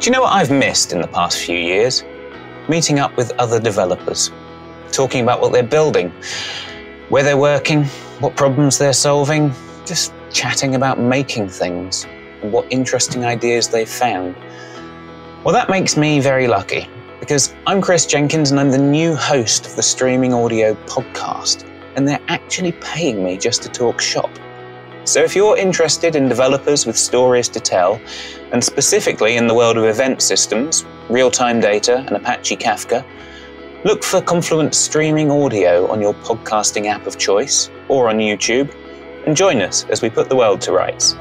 Do you know what I've missed in the past few years? Meeting up with other developers, talking about what they're building, where they're working, what problems they're solving, just chatting about making things and what interesting ideas they've found. Well, that makes me very lucky because I'm Kris Jenkins and I'm the new host of the Streaming Audio podcast, and they're actually paying me just to talk shop. So if you're interested in developers with stories to tell, and specifically in the world of event systems, real time data, and Apache Kafka, look for Confluent Streaming Audio on your podcasting app of choice or on YouTube, and join us as we put the world to rights.